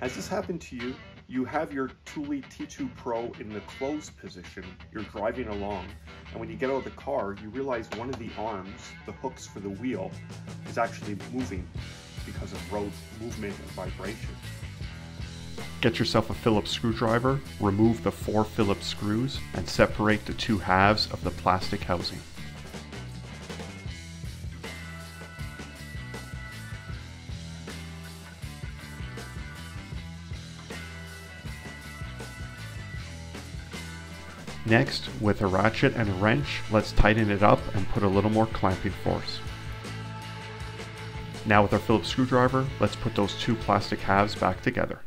Has this happened to you? You have your Thule T2 Pro in the closed position, you're driving along, and when you get out of the car, you realize one of the arms, the hooks for the wheel, is actually moving because of road movement and vibration. Get yourself a Phillips screwdriver, remove the four Phillips screws, and separate the two halves of the plastic housing. Next, with a ratchet and a wrench, let's tighten it up and put a little more clamping force. Now with our Phillips screwdriver, let's put those two plastic halves back together.